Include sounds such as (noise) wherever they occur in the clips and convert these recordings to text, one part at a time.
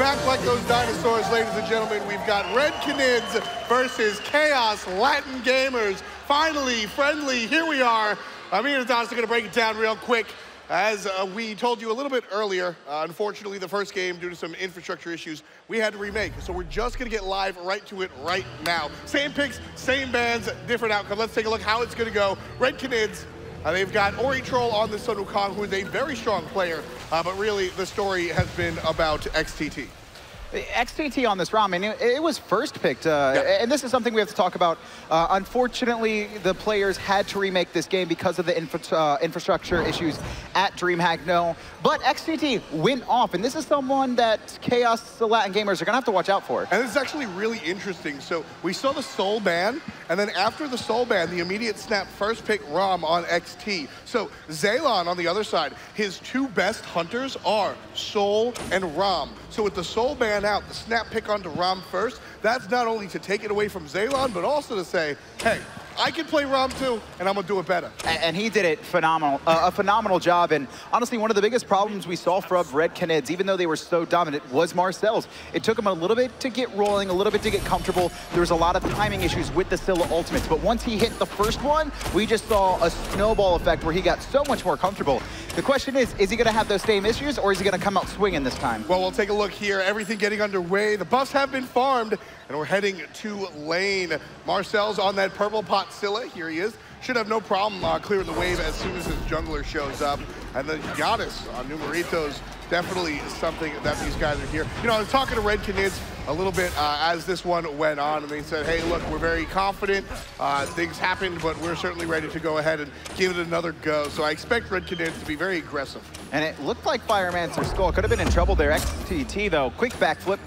back like those dinosaurs, ladies and gentlemen. We've got Red Canids versus Kaos Latin Gamers. Finally, friendly, here we are. I'm Adonis going to break it down real quick. As uh, we told you a little bit earlier, uh, unfortunately, the first game, due to some infrastructure issues, we had to remake. So we're just going to get live right to it right now. Same picks, same bands, different outcome. Let's take a look how it's going to go. Red Canids uh, they've got Ori Troll on the Sun Wukong, who is a very strong player, uh, but really the story has been about XTT. XTT on this Rama, and it, it was first picked, uh, yeah. and this is something we have to talk about. Uh, unfortunately, the players had to remake this game because of the infra uh, infrastructure issues at DreamHack No, but XTT went off, and this is someone that Kaos the Latin gamers are going to have to watch out for. And this is actually really interesting. So we saw the Sol ban, and then after the Sol ban, the immediate snap first pick Rama on XT. So Zaylon on the other side, his two best hunters are Sol and Rama. So with the Sol ban out, the snap pick onto Rama first, that's not only to take it away from Zaylon, but also to say, hey, I can play Rama too, and I'm gonna do it better. And, and he did it phenomenal, uh, a phenomenal job. And honestly, one of the biggest problems we saw from Red Canids, even though they were so dominant, was MarcelZ. It took him a little bit to get rolling, a little bit to get comfortable. There was a lot of timing issues with the Scylla ultimates, but once he hit the first one, we just saw a snowball effect where he got so much more comfortable. The question is, is he gonna have those same issues, or is he gonna come out swinging this time? Well, we'll take a look here. Everything getting underway. The buffs have been farmed, and we're heading to lane. MarcelZ on that purple pot Scylla. Here he is. Should have no problem uh, clearing the wave as soon as his jungler shows up. And then Janus on Numeritos, definitely something that these guys are here. You know, I was talking to Red Canids a little bit uh, as this one went on, and they said, hey, look, we're very confident. Uh, things happened, but we're certainly ready to go ahead and give it another go. So I expect Red Canids to be very aggressive. And it looked like Firemancer Skull could have been in trouble there. XTT, though, quick backflip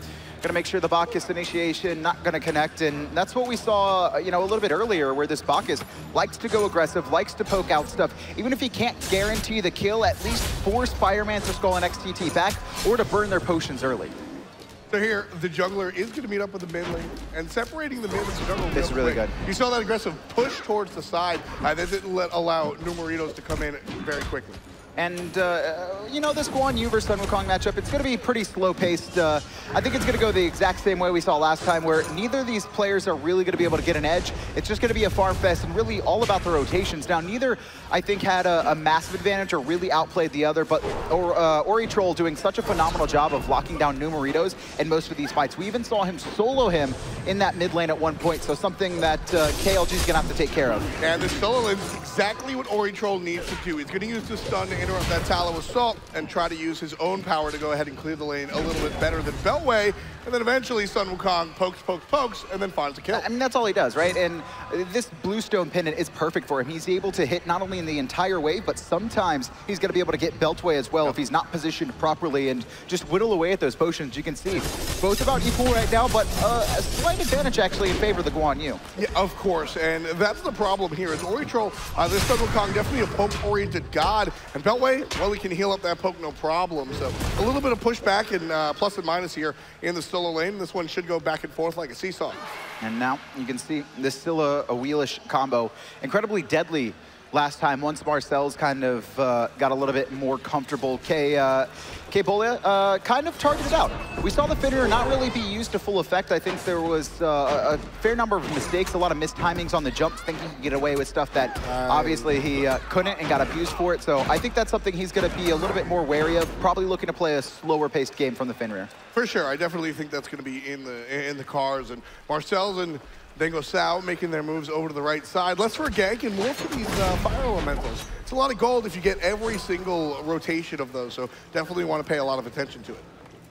Going to make sure the Bacchus initiation not going to connect, and that's what we saw, you know, a little bit earlier, where this Bacchus likes to go aggressive, likes to poke out stuff. Even if he can't guarantee the kill, at least force Firemancer Skull and XTT back, or to burn their potions early. So here, the jungler is going to meet up with the mid lane, and separating the mid and the jungle. This is really good. You saw that aggressive push towards the side. Uh, that didn't let, allow Numeritos to come in very quickly. And, uh, you know, this Guan Yu versus Sun Wukong matchup, it's going to be pretty slow-paced. Uh, I think it's going to go the exact same way we saw last time, where neither of these players are really going to be able to get an edge. It's just going to be a farm fest and really all about the rotations. Now, neither, I think, had a, a massive advantage or really outplayed the other, but or, uh, Ori Troll doing such a phenomenal job of locking down Numeritos in most of these fights. We even saw him solo him in that mid lane at one point, so something that uh, KLG is going to have to take care of. And the solo is exactly what Ori Troll needs to do. He's going to use the stun to interrupt that Taolu Assault and try to use his own power to go ahead and clear the lane a little bit better than Beltway. And then eventually Sun Wukong pokes, pokes, pokes, and then finds a kill. I mean, that's all he does, right? And this Bluestone Pendant is perfect for him. He's able to hit not only in the entire wave, but sometimes he's going to be able to get Beltway as well yep. if he's not positioned properly and just whittle away at those potions. You can see both about equal right now, but uh, a slight advantage actually in favor of the Guan Yu. Yeah, of course, and that's the problem here is Ori Troll, uh, this Sun Wukong definitely a poke-oriented god, and Beltway, well, he can heal up that poke no problem. So a little bit of pushback and uh, plus and minus here in the solo lane. This one should go back and forth like a seesaw. And now you can see this still a, wheelish combo. Incredibly deadly last time once MarcelZ kind of uh, got a little bit more comfortable. K, uh, Bolia uh, kind of targeted out. We saw the Fenrir not really be used to full effect. I think there was uh, a fair number of mistakes, a lot of missed timings on the jumps, thinking he could get away with stuff that obviously he uh, couldn't and got abused for it. So I think that's something he's going to be a little bit more wary of, probably looking to play a slower paced game from the Fenrir. For sure. I definitely think that's going to be in the in the cars. And MarcelZ and Dengosao making their moves over to the right side. Less for a gank and more for these uh, fire elementals. It's a lot of gold if you get every single rotation of those, so definitely want to pay a lot of attention to it.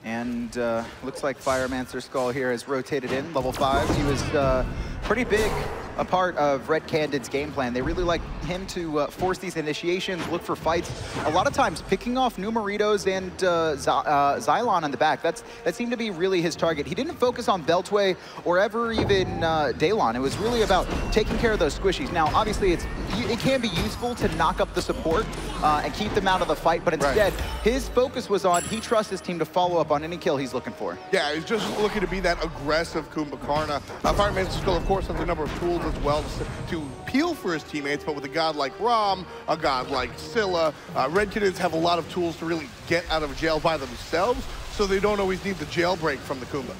And uh, looks like Firemancer Skull here has rotated in, level 5. He was uh, pretty big a part of Red Canid's game plan. They really like him to uh, force these initiations, look for fights. A lot of times picking off Numeritos and uh, uh, Zaylon on the back. That's That seemed to be really his target. He didn't focus on Beltway or ever even uh, Daelon. It was really about taking care of those squishies. Now, obviously, it's it can be useful to knock up the support, uh, and keep them out of the fight. But instead, Right. his focus was on he trusts his team to follow up on any kill he's looking for. Yeah, he's just looking to be that aggressive Kumbhakarna. Uh, Firemancer Skull, of course, has a number of tools as well to, to peel for his teammates, but with a god like Rama, a god like Scylla, uh, Red Canids have a lot of tools to really get out of jail by themselves, so they don't always need the jailbreak from the Kumba.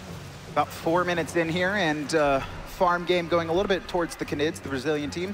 About four minutes in here, and uh, farm game going a little bit towards the Canids, the Brazilian team.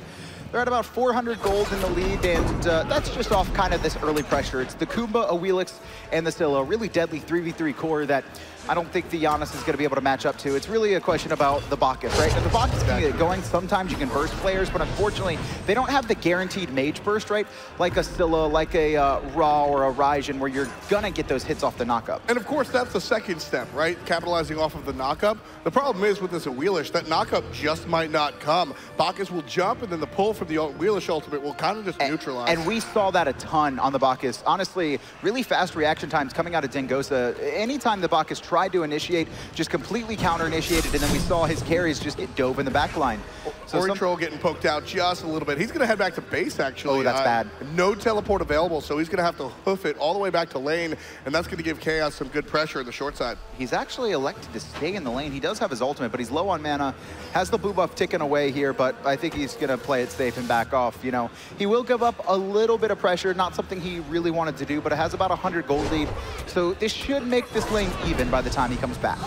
They're at about 400 gold in the lead, and uh, that's just off kind of this early pressure. It's the Kumba, Awilix, and the Scylla, really deadly 3v3 core that I don't think the Janus is going to be able to match up to. It's really a question about the Bacchus, right? If the Bacchus can get going, sometimes you can burst players, but unfortunately, they don't have the guaranteed mage burst, right? Like a Scylla, like a uh, Ra or a Raijin, where you're going to get those hits off the knockup. And of course, that's the second step, right? Capitalizing off of the knockup. The problem is with this Wheelish, that knockup just might not come. Bacchus will jump, and then the pull from the Wheelish ultimate will kind of just neutralize. And we saw that a ton on the Bacchus. Honestly, really fast reaction times coming out of Dengosao. Anytime the Bacchus tried to initiate, just completely counter-initiated, and then we saw his carries just get dove in the back line. Ori some- Troll getting poked out just a little bit. He's going to head back to base, actually. Uh, Oh, that's bad. No teleport available, so he's going to have to hoof it all the way back to lane, and that's going to give Kaos some good pressure in the short side. He's actually elected to stay in the lane. He does have his ultimate, but he's low on mana. Has the blue buff ticking away here, but I think he's going to play it safe and back off. You know, he will give up a little bit of pressure, not something he really wanted to do, but it has about a 100 gold lead. So this should make this lane even by the time he comes back.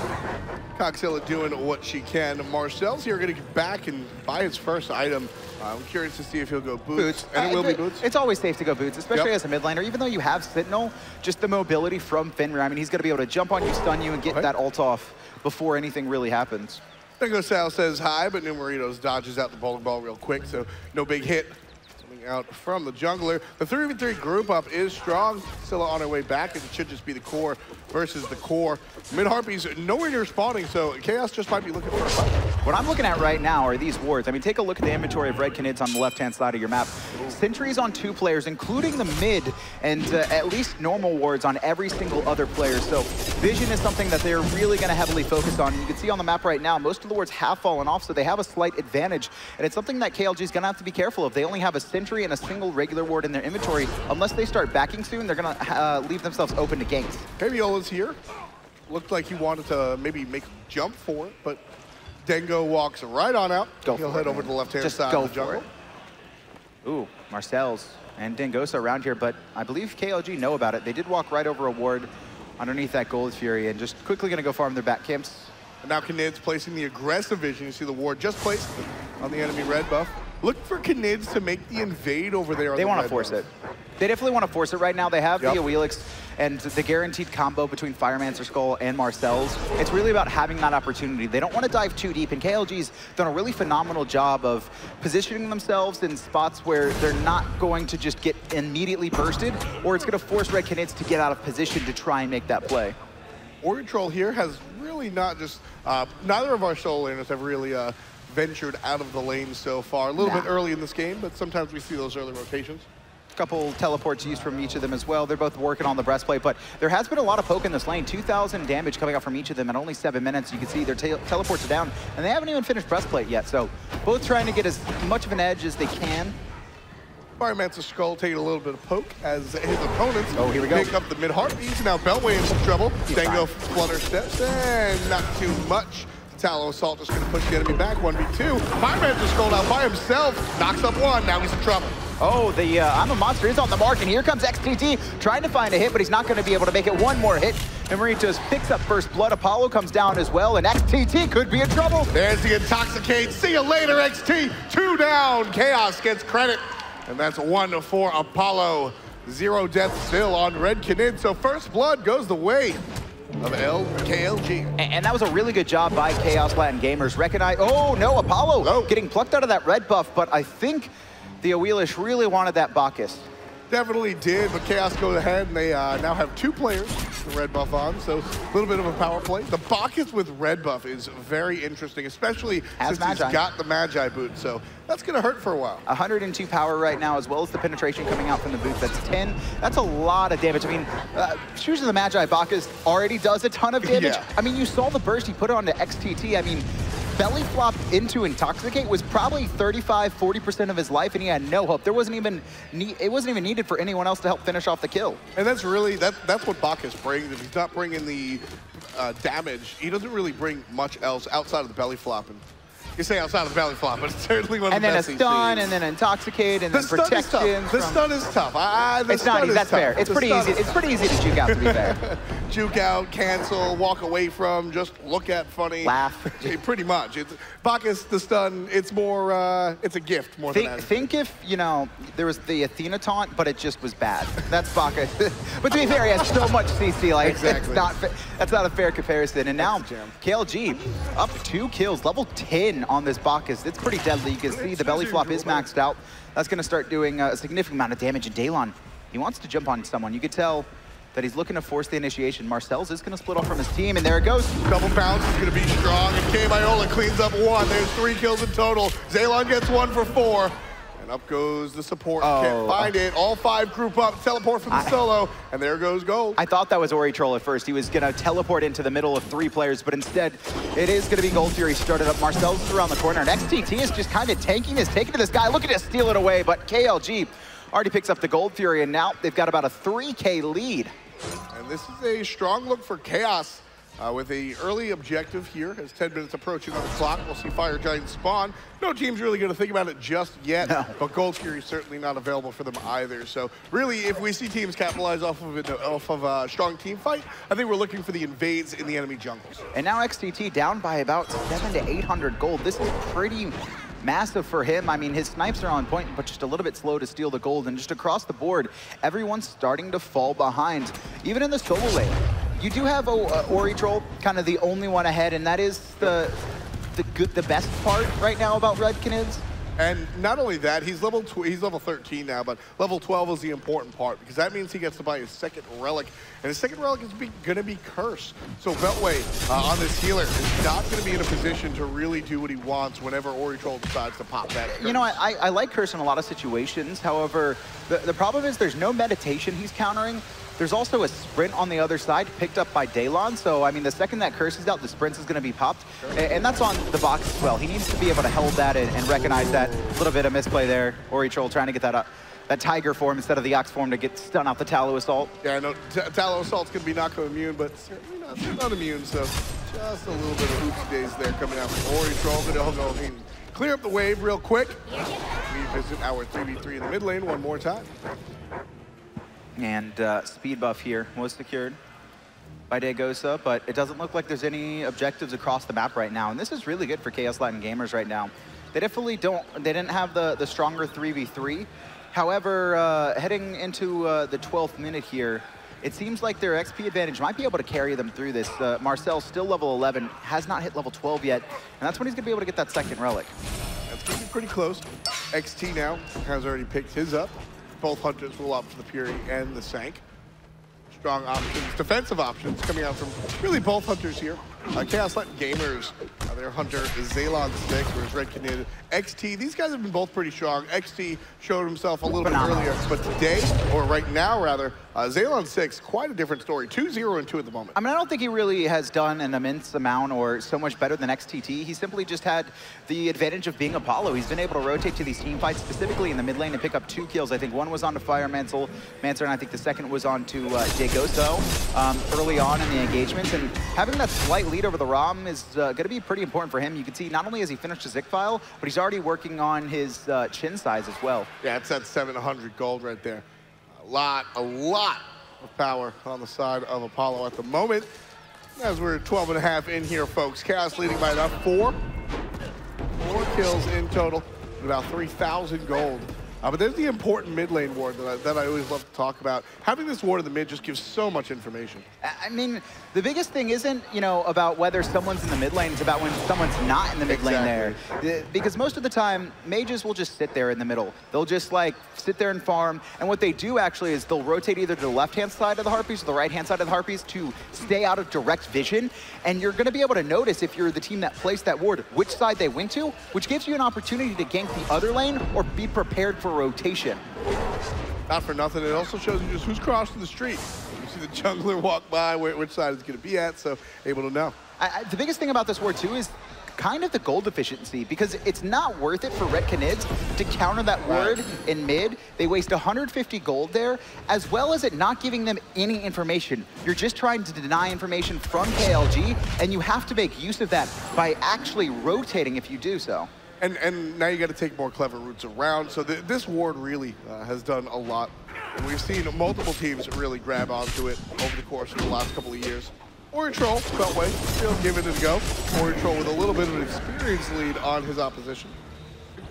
Coxilla doing what she can. MarcelZ here going to get back and buy his first item. Uh, I'm curious to see if he'll go boots. Boots. And it Uh, will be boots. It's always safe to go boots, especially Yep. as a mid laner. Even though you have Sentinel, just the mobility from Fenrir. I mean, he's going to be able to jump on you, stun you, and get that ult off before anything really happens. Dengosao says hi, but Numeritos dodges out the bowling ball real quick, so no big hit. Coming out from the jungler. The 3v3 group up is strong. Scylla on her way back, and it should just be the core versus the core. Mid Harpies nowhere near spawning, so Kaos just might be looking for a fight. What I'm looking at right now are these wards. I mean, take a look at the inventory of Red Canids on the left-hand side of your map. Sentries on two players, including the mid, and uh, at least normal wards on every single other player. So vision is something that they're really going to heavily focus on. And you can see on the map right now, most of the wards have fallen off, so they have a slight advantage. And it's something that KLG is going to have to be careful of. They only have a sentry and a single regular ward in their inventory. Unless they start backing soon, they're going to uh, leave themselves open to ganks. KBiola's here. Looked like he wanted to maybe make a jump for it, but Dengo walks right on out. Go He'll head it, over to the left-hand side of the jungle. Ooh, MarcelZ and Dengosao around here, but I believe KLG know about it. They did walk right over a ward underneath that Gold Fury and just quickly going to go farm their back camps. And now Canids placing the aggressive vision. You see the ward just placed on the enemy red buff. Look for Canids to make the invade over there. They the want to force buff. it. They definitely want to force it right now. They have Yep. the Awilix and the guaranteed combo between Firemancer Skull and MarcelZ. It's really about having that opportunity. They don't want to dive too deep, and KLG's done a really phenomenal job of positioning themselves in spots where they're not going to just get immediately bursted, or it's going to force Red Canids to get out of position to try and make that play. Ori Troll here has really not just, uh, neither of our solo laners have really uh, ventured out of the lane so far. A little Nah. bit early in this game, but sometimes we see those early rotations. Couple teleports used from each of them as well. They're both working on the breastplate, but there has been a lot of poke in this lane. 2,000 damage coming out from each of them in only seven minutes. You can see their te teleports are down, and they haven't even finished breastplate yet. So both trying to get as much of an edge as they can. Firemancer Skull taking a little bit of poke as his opponents Oh, here we go. pick up the mid heartbeats. Now Beltway in some trouble. Dango flutter steps and not too much. Taolu Assault just gonna push the enemy back 1v2. Fireman just rolled out by himself knocks up one. Now he's in trouble. Oh, the uh, I'm a Monster is on the mark, and here comes XTT trying to find a hit, but he's not going to be able to make it one more hit. And Maritos picks up first blood. Apollo comes down as well, and XTT could be in trouble. There's the Intoxicate. See you later, XT. Two down. Kaos gets credit. And that's one for Apollo. Zero death still on Red Canid. So first blood goes the way of LKLG. A- And that was a really good job by Kaos Latin Gamers. Recognize, oh no, Apollo Oh. getting plucked out of that red buff, but I think the Awilix really wanted that Bacchus. Definitely did, but Kaos goes ahead and they uh, now have two players with red buff on, so a little bit of a power play. The Bacchus with red buff is very interesting, especially Has since Magi. he's got the Magi boot, so that's gonna hurt for a while. 102 power right now, as well as the penetration coming out from the boot. That's 10. That's a lot of damage. I mean, uh, Shoes of the Magi Bacchus already does a ton of (laughs) damage. Yeah. I mean, you saw the burst he put on onto XTT. I mean, belly flop into Intoxicate was probably 35, 40% of his life, and he had no hope. There wasn't even it wasn't even needed for anyone else to help finish off the kill. And that's really that that's what Bacchus brings. If he's not bringing the uh, damage, he doesn't really bring much else outside of the belly flop. And you say outside of the belly flop, but it's certainly one of and the best And then a stun, and then intoxicate, and the then protection. The stun is tough. I, the it's not easy. That's tough. fair. It's the pretty easy. It's pretty easy to juke out. To be (laughs) fair. Juke out, cancel, walk away from, just look at funny, laugh. (laughs) pretty much. It's Bacchus the stun. It's more. Uh, it's a gift more think, than anything. Think if you know there was the Athena taunt, but it just was bad. That's Bacchus. (laughs) but to be fair, he has so much CC. Like exactly. it's not. That's not a fair comparison. And now KLG up two kills, level 10 on this Bacchus. It's pretty deadly. You can see the belly flop is maxed out. That's going to start doing a significant amount of damage. And Daelon, he wants to jump on someone. You could tell that he's looking to force the initiation. MarcelZ is going to split off from his team, and there it goes. Double bounce is going to be strong, and KBiola cleans up one. There's three kills in total. Zaylon gets one for four. And up goes the support. Oh. Can't find it. All five group up, teleport from the I, solo, and there goes gold. I thought that was Ori Troll at first. He was going to teleport into the middle of three players, but instead it is going to be Gold Fury started up. MarcelZ around the corner, and XTT is just kind of tanking this, taking to this guy, looking to steal it away, but KLG already picks up the Gold Fury, and now they've got about a 3K lead. And this is a strong look for Kaos. Uh, with a early objective here as 10 minutes approaching on the clock. We'll see Fire Giant spawn. No team's really going to think about it just yet, no. but Gold Fury is certainly not available for them either. So really, if we see teams capitalize off of it, off of a strong team fight, I think we're looking for the invades in the enemy jungles. And now XTT down by about seven to 800 gold. This is pretty massive for him. I mean, his snipes are on point, but just a little bit slow to steal the gold. And just across the board, everyone's starting to fall behind, even in the solo lane. You do have a, uh, Ori Troll, kind of the only one ahead, and that is the the good, the best part right now about Red Canids. And not only that, he's level he's level 13 now, but level 12 is the important part because that means he gets to buy his second relic, and his second relic is going to be Curse. So Beltway uh, on this healer is not going to be in a position to really do what he wants whenever Ori Troll decides to pop that. Curse. You know, I, I like Curse in a lot of situations. However, the, the problem is there's no meditation he's countering. There's also a sprint on the other side picked up by Daelon. So, I mean, the second that curse is out, the sprint is going to be popped. And that's on the box as well. He needs to be able to hold that and, and recognize that. A little bit of misplay there. Ori Troll trying to get that up that Tiger form instead of the Ox form to get stun out the Taolu Assault. Yeah, I know Taolu Assault's going to be Nako immune, but certainly not, not immune, so just a little bit of hoops days there coming out from Ori Troll, but he'll go clear up the wave real quick. We visit our 3v3 in the mid lane one more time. And uh, speed buff here was secured by Dengosao, but it doesn't look like there's any objectives across the map right now. And this is really good for Kaos Latin Gamers right now. They definitely don't, they didn't have the, the stronger 3v3. However, uh, heading into uh, the 12th minute here, it seems like their XP advantage might be able to carry them through this. Uh, MarcelZ still level 11, has not hit level 12 yet, and that's when he's going to be able to get that second relic. That's going to be pretty close. XT now has already picked his up both hunters will opt for the Fury and the Sank. Strong options, defensive options coming out from really both hunters here. Uh, Kaos Latin Gamers, uh, their hunter is Zaylon 6, whereas Red Canadian XT, these guys have been both pretty strong. XT showed himself a little bit earlier, but today, or right now rather, uh, Zaylon 6, quite a different story. 2-0 and 2 at the moment. I mean, I don't think he really has done an immense amount or so much better than XTT. He simply just had the advantage of being Apollo. He's been able to rotate to these team fights, specifically in the mid lane, and pick up two kills. I think one was onto Fire Mantle, Mancer, and I think the second was onto uh, Dengosao um, early on in the engagements. And having that slight lead over the Rama is uh, going to be pretty important for him. You can see not only has he finished his Zik file, but he's already working on his uh, Qin's Sais as well. Yeah, it's that 700 gold right there. A lot, a lot of power on the side of Apollo at the moment. As we're 12 and a half in here, folks. Kaos leading by about four. Four kills in total, about 3,000 gold. Uh, but there's the important mid lane ward that I, that I always love to talk about. Having this ward in the mid just gives so much information. I mean, the biggest thing isn't, you know, about whether someone's in the mid lane. It's about when someone's not in the mid exactly. lane there. Because most of the time, mages will just sit there in the middle. They'll just, like, sit there and farm. And what they do, actually, is they'll rotate either to the left-hand side of the Harpies or the right-hand side of the Harpies to stay out of direct vision. And you're going to be able to notice if you're the team that placed that ward, which side they went to, which gives you an opportunity to gank the other lane or be prepared for rotation. Not for nothing, it also shows you just who's crossing the street. You see the jungler walk by, where, which side is going to be at, so able to know. I, I, the biggest thing about this ward, too, is kind of the gold efficiency because it's not worth it for Red Canids to counter that ward in mid. They waste 150 gold there, as well as it not giving them any information. You're just trying to deny information from KLG, and you have to make use of that by actually rotating if you do so. And, and now you got to take more clever routes around. So th this ward really uh, has done a lot. And we've seen multiple teams really grab onto it over the course of the last couple of years. Oritrol, Beltway, still give it a go. Oritrol with a little bit of an experience lead on his opposition.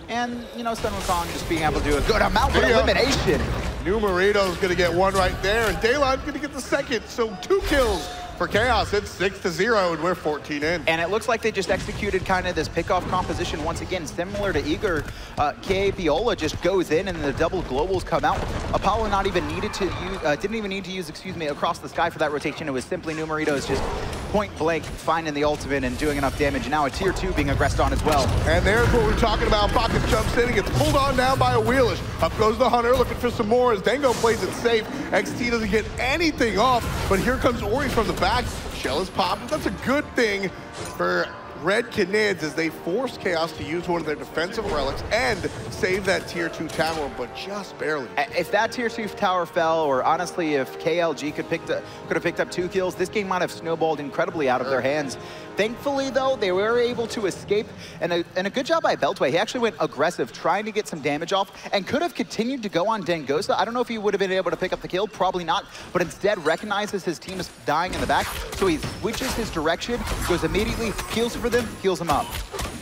And, you know, Sun Wukong just being able to do a good amount of elimination. Numeritos going to get one right there, and Daelon's going to get the second. So two kills for Kaos, it's 6 to 0, and we're 14 in. And it looks like they just executed kind of this pickoff composition once again, similar to Eager. Uh, KBiola just goes in, and the double globals come out. Apollo not even needed to use, uh, didn't even need to use, excuse me, across the sky for that rotation. It was simply Numeritos just point blank finding the ultimate and doing enough damage. Now a tier two being aggressed on as well. And there's what we're talking about. Pocket jumps in and gets pulled on down by Awilix. Up goes the Hunter looking for some more as Dango plays it safe. XT doesn't get anything off, but here comes Ori from the back. Shell is popped. That's a good thing for Red Canids as they force Kaos to use one of their defensive relics and save that tier 2 tower, but just barely. If that tier 2 tower fell, or honestly, if KLG could, pick could have picked up two kills, this game might have snowballed incredibly out of their hands. Thankfully, though, they were able to escape, and a, and a good job by Beltway. He actually went aggressive, trying to get some damage off, and could have continued to go on Dengosao. I don't know if he would have been able to pick up the kill, probably not, but instead recognizes his team is dying in the back, so he switches his direction, goes immediately, heals for them, heals them up.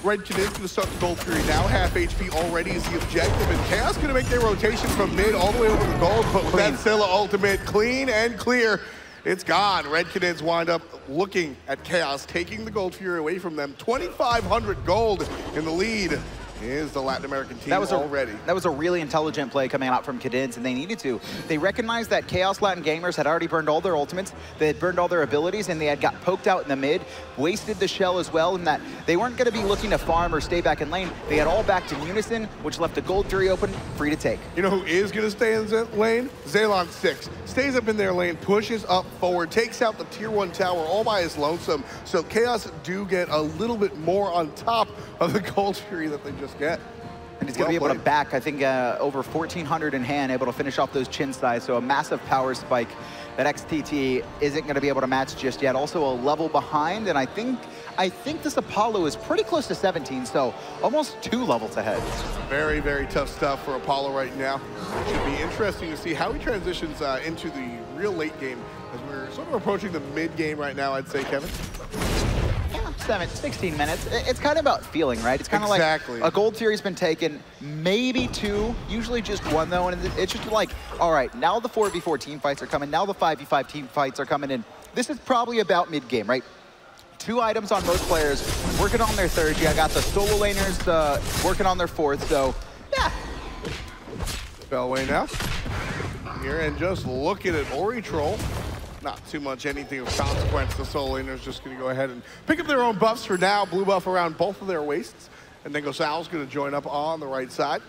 Red Canid's going to start the gold period now. Half HP already is the objective, and Kaos going to make their rotation from mid all the way over to gold, but with that Scylla ultimate clean and clear, it's gone. Red Canids wind up looking at Kaos, taking the Gold Fury away from them. 2,500 gold in the lead is the Latin American team that was already. A, that was a really intelligent play coming out from Canids, and they needed to. They recognized that Kaos Latin Gamers had already burned all their ultimates, they had burned all their abilities, and they had got poked out in the mid, wasted the shell as well, and that they weren't going to be looking to farm or stay back in lane. They had all backed in unison, which left a gold fury open, free to take. You know who is going to stay in lane? Zaylon 6. Stays up in their lane, pushes up forward, takes out the tier 1 tower all by his lonesome, so Kaos do get a little bit more on top of the gold tree that they just get. And he's going to be able to back, I think, uh, over 1,400 in hand, able to finish off those Qin's Sais. So a massive power spike that XTT isn't going to be able to match just yet. Also a level behind, and I think I think this Apollo is pretty close to 17, so almost two levels ahead. Very, very tough stuff for Apollo right now. It should be interesting to see how he transitions uh, into the real late game as we're sort of approaching the mid game right now, I'd say, Kevin seven, 16 minutes. It's kind of about feeling, right? It's kind of exactly. like a gold series been taken, maybe two, usually just one though, and it's just like, all right, now the 4v4 team fights are coming, now the 5v5 team fights are coming in. This is probably about mid-game, right? Two items on most players, working on their third. You got the solo laners uh, working on their fourth, so yeah. Beltway now. Here and just looking at Ori Troll not too much anything of consequence. The Soul Laner's just going to go ahead and pick up their own buffs for now. Blue buff around both of their waists. And then Sal's going to join up on the right side.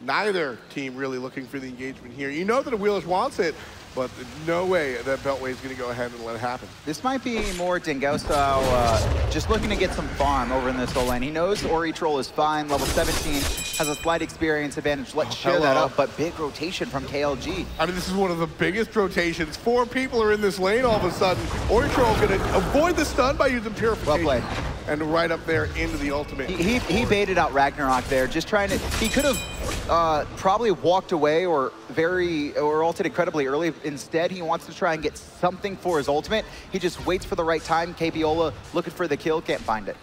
Neither team really looking for the engagement here. You know that Awilix wants it, but no way that Beltway is going to go ahead and let it happen. This might be more Dengosao uh, just looking to get some farm over in this whole lane. He knows Ori Troll is fine, level 17, has a slight experience advantage. Let's share Hello. that up, but big rotation from KLG. I mean, this is one of the biggest rotations. Four people are in this lane all of a sudden. Ori Troll going to avoid the stun by using Purification. Well played and right up there into the ultimate. He, he, he baited out Ragnarok there, just trying to, he could have uh, probably walked away or very, or ulted incredibly early. Instead, he wants to try and get something for his ultimate. He just waits for the right time. KBiola looking for the kill, can't find it.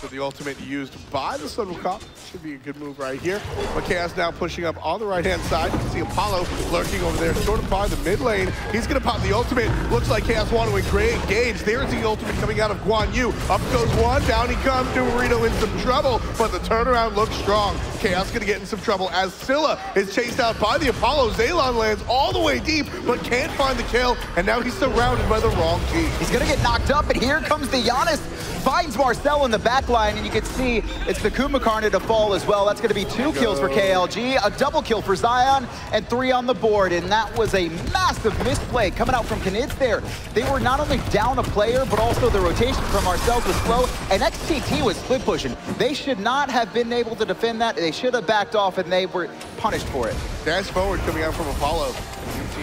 So the ultimate used by the Sun Wukong. Should be a good move right here. Kaos now pushing up on the right-hand side. You can see Apollo lurking over there, sort of by the mid lane. He's going to pop the ultimate. Looks like Kaos want to engage. There's the ultimate coming out of Guan Yu. Up goes one, down he comes. Dumarino in some trouble, but the turnaround looks strong. Kaos going to get in some trouble as Scylla is chased out by the Apollo. Zaylon lands all the way deep, but can't find the kill, and now he's surrounded by the wrong team. He's going to get knocked up, and here comes the Janus finds Marcel in the back line, and you can see it's the Kumbhakarna to fall as well. That's going to be two kills for KLG, a double kill for Zion, and three on the board, and that was a massive misplay coming out from Canids there. They were not only down a player, but also the rotation from Marcel was slow, and XTT was split pushing. They should not have been able to defend that. They should have backed off, and they were punished for it. Dash forward coming out from Apollo.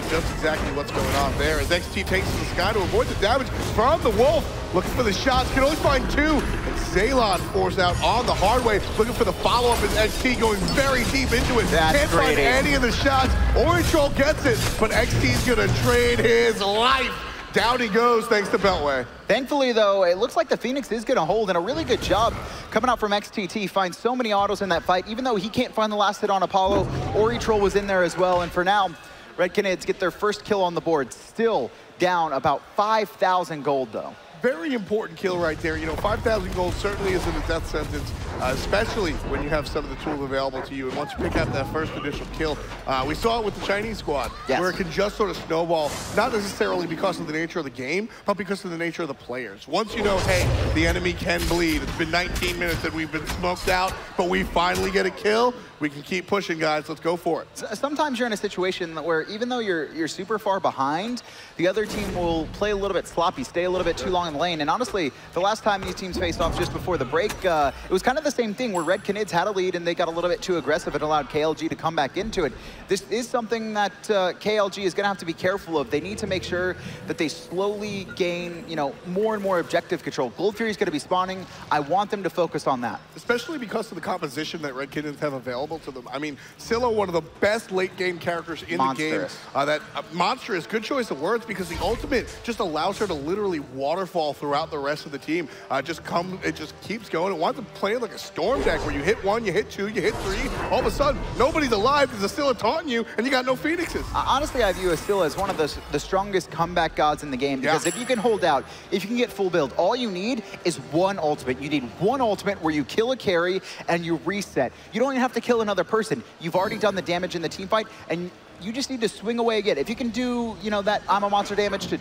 Just exactly what's going on there as XT takes the sky to avoid the damage from the Wolf. Looking for the shots, can only find two. And Zaylon forced out on the hard way, looking for the follow-up as XT going very deep into it. That's Can't find great. any of the shots. Ori Troll gets it, but XT's gonna trade his life. Down he goes thanks to Beltway. Thankfully, though, it looks like the Phoenix is going to hold, and a really good job coming out from XTT. Finds so many autos in that fight, even though he can't find the last hit on Apollo. Ori Troll was in there as well, and for now, Red Canids get their first kill on the board. Still down about 5,000 gold, though. Very important kill right there. You know, 5,000 gold certainly isn't a death sentence, uh, especially when you have some of the tools available to you. And once you pick up that first initial kill, uh, we saw it with the Chinese squad, Yes. where it can just sort of snowball, not necessarily because of the nature of the game, but because of the nature of the players. Once you know, hey, the enemy can bleed. It's been 19 minutes and we've been smoked out, but we finally get a kill. We can keep pushing, guys. Let's go for it. Sometimes you're in a situation where even though you're you're super far behind, the other team will play a little bit sloppy, stay a little bit too long in the lane. And honestly, the last time these teams faced off just before the break, uh, it was kind of the same thing where Red Canids had a lead and they got a little bit too aggressive and allowed KLG to come back into it. This is something that uh, KLG is going to have to be careful of. They need to make sure that they slowly gain, you know, more and more objective control. Gold Fury is going to be spawning. I want them to focus on that. especially because of the composition that Red Canids have available to them. I mean, Scylla, one of the best late game characters in Monstrous. the game. Uh, that uh, monstrous, good choice of words because the ultimate just allows her to literally waterfall throughout the rest of the team. Uh, just come, it just keeps going. It wants to play like a storm deck where you hit one, you hit two, you hit three. All of a sudden, nobody's alive because Scylla taunting you, and you got no phoenixes. Honestly, I view Astilla as one of the, the strongest comeback gods in the game because Yeah. if you can hold out, if you can get full build, all you need is one ultimate. You need one ultimate where you kill a carry and you reset. You don't even have to kill another person. You've already done the damage in the team fight and you just need to swing away again. If you can do, you know, that I'm a monster damage to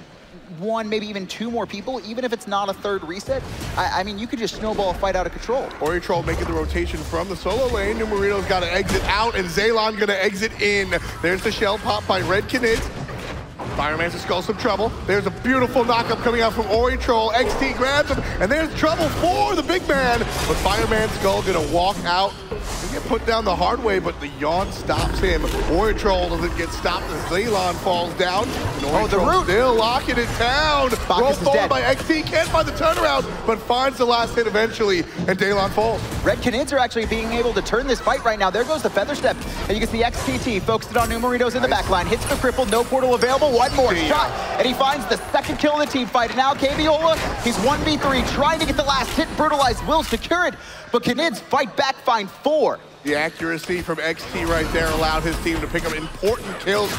one, maybe even two more people, even if it's not a third reset, I, I mean, you could just snowball a fight out of control. Ori Troll making the rotation from the solo lane. Numeritos got to exit out, and Zaylon going to exit in. There's the shell pop by Red Canids. Firemancer Skull some trouble. There's a beautiful knockup coming out from Ori Troll. XT grabs him, and there's trouble for the big man. But Firemancer Skull gonna walk out. He get put down the hard way, but the yawn stops him. Ori Troll doesn't get stopped as Zaylon falls down. And Oh, the root. still locking it down. Bacchus Roll forward by XT, can't find the turnaround, but finds the last hit eventually, and Daelon falls. Red Canids are actually being able to turn this fight right now. There goes the Feather Step. And you can see XTT focused it on Numeritos in the back line. Hits the cripple, no portal available. One more Yeah. shot. And he finds the second kill in the team fight. And now KBiola, he's 1v3, trying to get the last hit. Brutalized will secure it. But Canids fight back, find four. The accuracy from XT right there allowed his team to pick up important kills.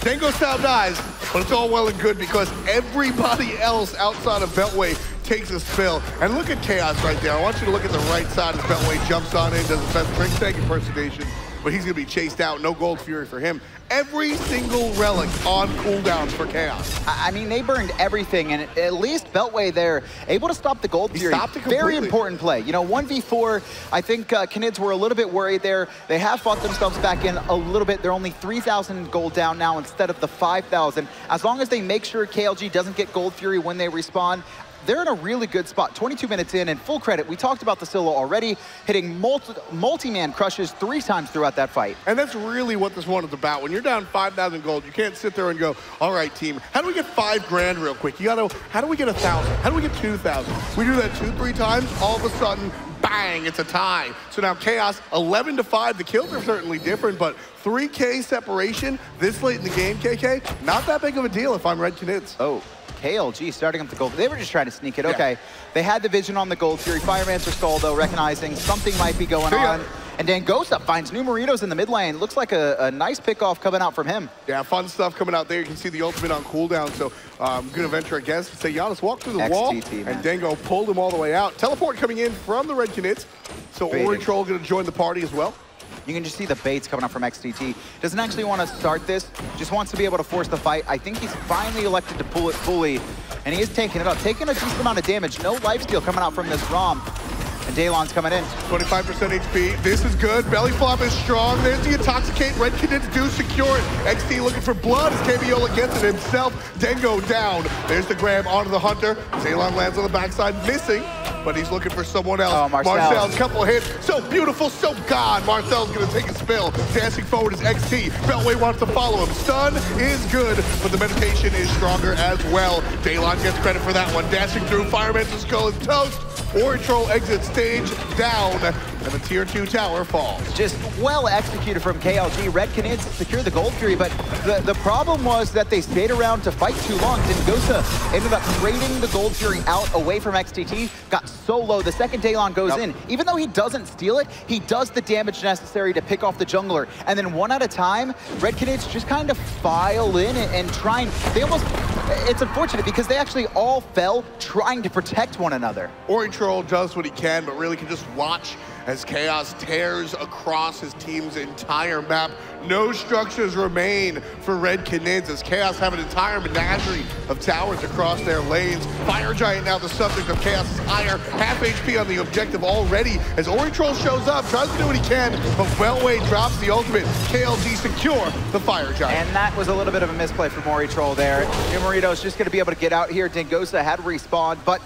Dango style dies, but it's all well and good because everybody else outside of Beltway takes a spill. And look at Kaos right there. I want you to look at the right side as Beltway jumps on in, does his best drink tank impersonation, but he's gonna be chased out. No Gold Fury for him. Every single relic on cooldowns for Kaos. I mean, they burned everything, and at least Beltway there, able to stop the Gold He Fury. Very important play. You know, 1v4, I think uh, Canids were a little bit worried there. They have fought themselves back in a little bit. They're only 3,000 gold down now instead of the 5,000. As long as they make sure KLG doesn't get Gold Fury when they respawn, they're in a really good spot. 22 minutes in, and full credit, we talked about the Scylla already, hitting multi- multi-man crushes three times throughout that fight. And that's really what this one is about. When you're down 5,000 gold, you can't sit there and go, all right, team, how do we get five grand real quick? You gotta, how do we get a thousand? How do we get 2,000? We do that two, three times, all of a sudden, bang, it's a tie. So now Kaos, 11 to 5. The kills are certainly different, but 3K separation this late in the game, KK, not that big of a deal if I'm Red Canids. Oh, KLG starting up the gold. They were just trying to sneak it. Yeah. Okay. They had the vision on the gold fury. Firemancer skull, though, recognizing something might be going on. And Dengosao finds Numeritos in the mid lane. Looks like a, a nice pickoff coming out from him. Yeah, fun stuff coming out there. You can see the ultimate on cooldown. So um, I'm going to venture a guess and say Janus walked through the wall, man. and Dango pulled him all the way out. Teleport coming in from the Red Canids. So. Ori Troll going to join the party as well. You can just see the baits coming up from XTT. Doesn't actually want to start this, just wants to be able to force the fight. I think he's finally elected to pull it fully. and he is taking it up, taking a decent amount of damage. No lifesteal coming out from this Rama. And Daelon's coming in. 25% HP. This is good. Belly flop is strong. There's the Intoxicate. Red Canids do secure it. XT looking for blood as KBiola gets it himself. Dengo down. There's the grab onto the Hunter. Daelon lands on the backside, missing but he's looking for someone else. Oh, Marcel. MarcelZ couple hits. So beautiful, so God. MarcelZ going to take a spill. Dancing forward is XT. Beltway wants to follow him. Stun is good, but the meditation is stronger as well. Daelon gets credit for that one. Dashing through, Firemancer Skull is toast. Oritrol exits stage down, and the tier two tower falls. Just well executed from KLG. Red Canids secure the Gold Fury, but the, the problem was that they stayed around to fight too long. Dengosao ended up trading the Gold Fury out away from XTT, got so low. The second Daelon goes yep. in. Even though he doesn't steal it, he does the damage necessary to pick off the jungler. And then one at a time, Red Canids just kind of file in and, and try and, they almost, it's unfortunate because they actually all fell trying to protect one another. Oritrol does what he can, but really can just watch as Kaos tears across his team's entire map. No structures remain for Red Canids as Kaos have an entire menagerie of towers across their lanes. Fire Giant now the subject of Kaos's ire. Half HP on the objective already as Ori Troll shows up, tries to do what he can, but Beltway drops the ultimate. KLG secure the Fire Giant. And that was a little bit of a misplay for from Oritrol there. Numeritos just going to be able to get out here. Dengosao had respawned, but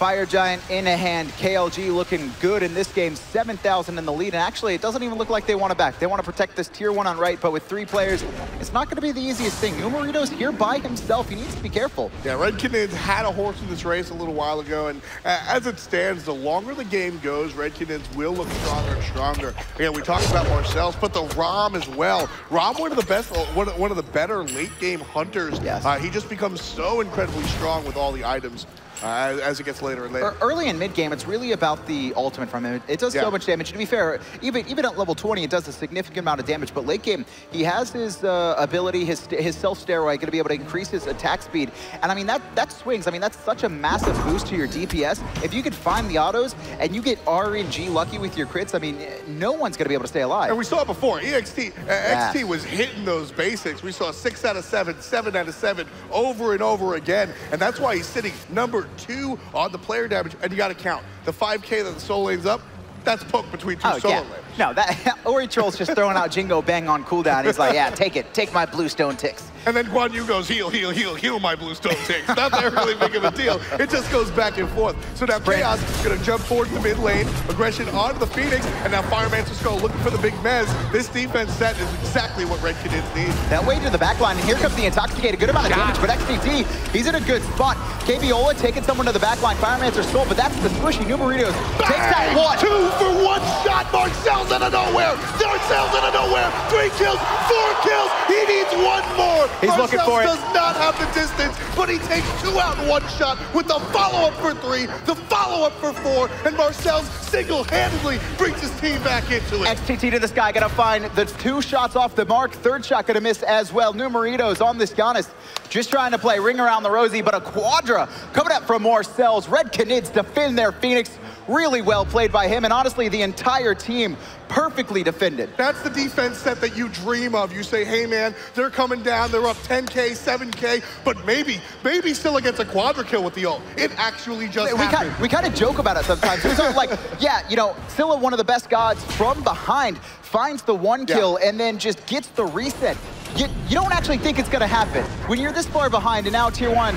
Fire Giant in a hand. KLG looking good in this game. 7,000 in the lead. And actually, it doesn't even look like they want to back. They want to protect this tier one on right, but with three players, it's not going to be the easiest thing. Numeritos here by himself. He needs to be careful. Yeah, Red Canids had a horse in this race a little while ago, and as it stands, the longer the game goes, Red Canids will look stronger and stronger. Again, we talked about MarcelZ, but the Rama as well. Rama, one of the best, one, one of the better late game hunters. Yes. Uh, he just becomes so incredibly strong with all the items uh, as it gets later and later. Early in mid-game, it's really about the ultimate from him. It does yeah. so much damage. To be fair, even even at level 20, it does a significant amount of damage. But late game, he has his uh, ability, his his self-steroid, going to be able to increase his attack speed. And I mean, that, that swings. I mean, that's such a massive boost to your DPS. If you could find the autos and you get RNG lucky with your crits, I mean, no one's going to be able to stay alive. And we saw it before. EXT, uh, yeah. XT was hitting those basics. We saw six out of seven, seven out of seven over and over again. And that's why he's sitting number two on the player damage, and you got to count. The 5K that the soul lane's up, that's poke between two oh, solo yeah. lanes. No, that (laughs) Oritrol's just throwing out Jingu Bang on cooldown. He's like, yeah, take it. Take my bluestone ticks. And then Guan Yu goes, heal, heal, heal, heal my bluestone ticks. Not that really big of a deal. It just goes back and forth. So now Kaos is going to jump forward to the mid lane, aggression onto the Phoenix, and now Firemancer Skull looking for the big mez. This defense set is exactly what Red Canids need. That way to the back line, and here comes the Intoxicate. A good amount of damage, but XTT, he's in a good spot. KBiola taking someone to the back line. Firemancer Skull, but that's the squishy. New Numeritos takes that one. Two for one shot. MarcelZ out of nowhere. MarcelZ out of nowhere. Three kills, four kills. He needs one more. He's looking for it. does not have the distance, but he takes two out in one shot with the follow-up for three, the follow-up for four, and MarcelZ single-handedly brings his team back into it. XTT to this guy, gonna find the two shots off the mark. Third shot gonna miss as well. Numeritos on this Janus, just trying to play ring around the rosy, but a Quadra coming up from MarcelZ. Red Canids defend their Phoenix. Really well played by him, and honestly, the entire team perfectly defended. That's the defense set that you dream of. You say, hey man, they're coming down, they're up 10K, 7K, but maybe, maybe Scylla gets a quadra kill with the ult. It actually just we happened. Kind, we kind of joke about it sometimes. It's like, yeah, you know, Scylla, one of the best gods from behind, finds the one kill yeah. and then just gets the reset. You, you don't actually think it's gonna happen. When you're this far behind and now tier one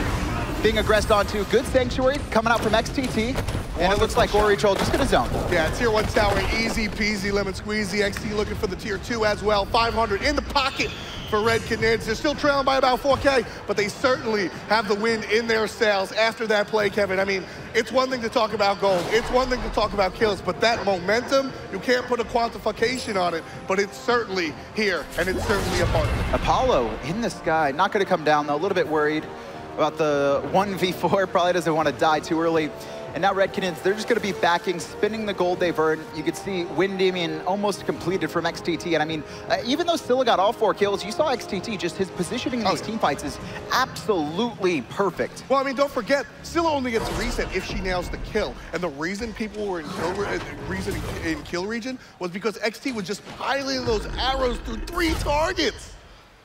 being aggressed onto, good Sanctuary coming out from XTT. And it looks like Oritrol just gonna zone. Yeah, tier one tower, easy peasy, lemon squeezy. XT looking for the tier two as well. 500 in the pocket for Red Canids. They're still trailing by about 4K, but they certainly have the wind in their sails after that play, Kevin. I mean, it's one thing to talk about gold. It's one thing to talk about kills, but that momentum, you can't put a quantification on it, but it's certainly here, and it's certainly a part of it. Apollo in the sky, not gonna come down though, a little bit worried about the 1v4, (laughs) probably doesn't want to die too early. And now Red Canids, they're just going to be backing, spinning the gold they've earned. You could see Wind Demon almost completed from XTT. And I mean, uh, even though Scylla got all four kills, you saw XTT, just his positioning in oh, these yeah. team fights is absolutely perfect. Well, I mean, don't forget, Scylla only gets a reset if she nails the kill. And the reason people were in kill, uh, reason in kill region was because XT was just piling those arrows through three targets.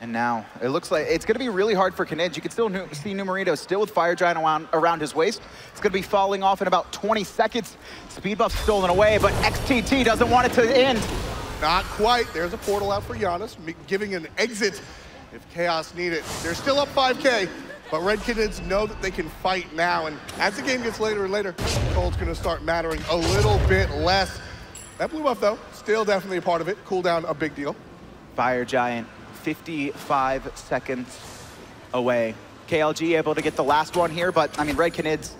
And now it looks like it's going to be really hard for Canids. You can still see Numerito still with Fire Giant around, around his waist. It's going to be falling off in about 20 seconds. Speed buff stolen away, but XTT doesn't want it to end. Not quite. There's a portal out for Janus, giving an exit if Kaos need it. They're still up 5K, but Red Canids know that they can fight now. And as the game gets later and later, Cold's going to start mattering a little bit less. That blue buff, though, still definitely a part of it. Cooldown, a big deal. Fire Giant 55 seconds away. KLG able to get the last one here, but I mean, Red Canids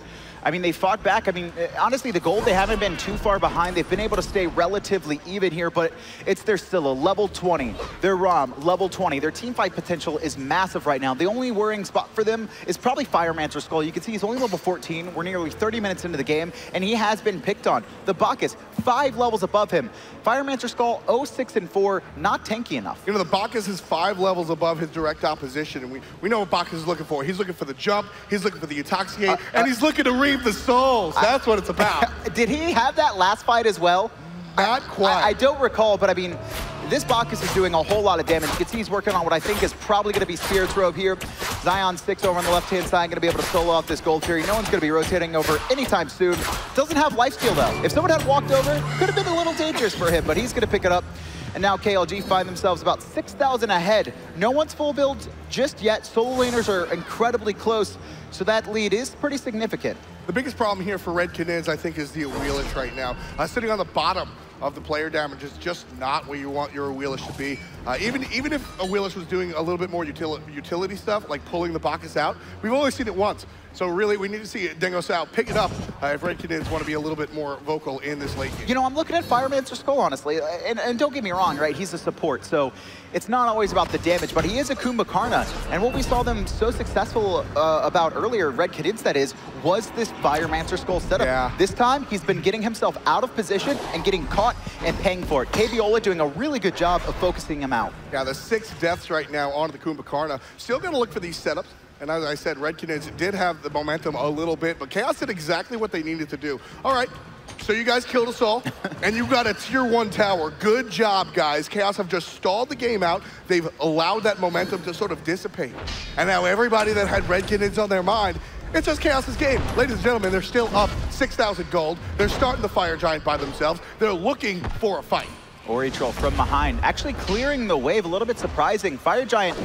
I mean, they fought back. I mean, honestly, the gold, they haven't been too far behind. They've been able to stay relatively even here, but it's their Scylla, level 20. Their Rama, level 20. Their team fight potential is massive right now. The only worrying spot for them is probably Firemancer Skull. You can see he's only level 14. We're nearly 30 minutes into the game, and he has been picked on. The Bacchus, five levels above him. Firemancer Skull, 06 and 4, not tanky enough. You know, the Bacchus is five levels above his direct opposition, and we, we know what Bacchus is looking for. He's looking for the jump, he's looking for the intoxicate, uh, and uh, he's looking to the souls. That's I, what it's about. (laughs) Did he have that last fight as well? Not quite. I, I don't recall, but I mean, this Bacchus is doing a whole lot of damage. You can see he's working on what I think is probably going to be Spirit's Robe here. Zaylon six over on the left-hand side, going to be able to solo off this Gold Fury. No one's going to be rotating over anytime soon. Doesn't have lifesteal, though. If someone had walked over, could have been a little dangerous for him, but he's going to pick it up. And now KLG find themselves about 6,000 ahead. No one's full build just yet. Solo laners are incredibly close, so that lead is pretty significant. The biggest problem here for Red Canids, I think, is the Wheelish right now. Uh, sitting on the bottom of the player damage is just not where you want your Wheelish to be. Uh, even even if a Wheelish was doing a little bit more util utility stuff, like pulling the Bacchus out, we've only seen it once. So really, we need to see Dengosao pick it up uh, if Red Canids want to be a little bit more vocal in this late game. You know, I'm looking at Firemancer Skull, honestly. And, and don't get me wrong, right? He's a support, so it's not always about the damage, but he is a Kumbhakarna. And what we saw them so successful uh, about earlier, Red Canids that is, was this Firemancer Skull setup. Yeah. This time, he's been getting himself out of position and getting caught and paying for it. KBiola doing a really good job of focusing him out. Yeah, the six deaths right now onto the Kumbhakarna. Still going to look for these setups. And as I said, Red Canids did have the momentum a little bit, but Kaos did exactly what they needed to do. All right, so you guys killed us all, (laughs) and you've got a tier one tower. Good job, guys. Kaos have just stalled the game out. They've allowed that momentum to sort of dissipate. And now everybody that had Red Canids on their mind, it's just Kaos's game. Ladies and gentlemen, they're still up 6,000 gold. They're starting the Fire Giant by themselves. They're looking for a fight. Ori Troll from behind, actually clearing the wave, a little bit surprising. Fire Giant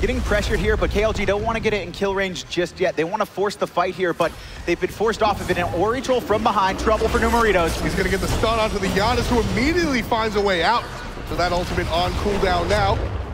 Getting pressured here, but KLG don't want to get it in kill range just yet. They want to force the fight here, but they've been forced off of it. And Ori Troll from behind, trouble for Numeritos. He's going to get the stun onto the Janus, who immediately finds a way out. So that ultimate on cooldown now.